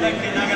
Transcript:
Vielen Dank.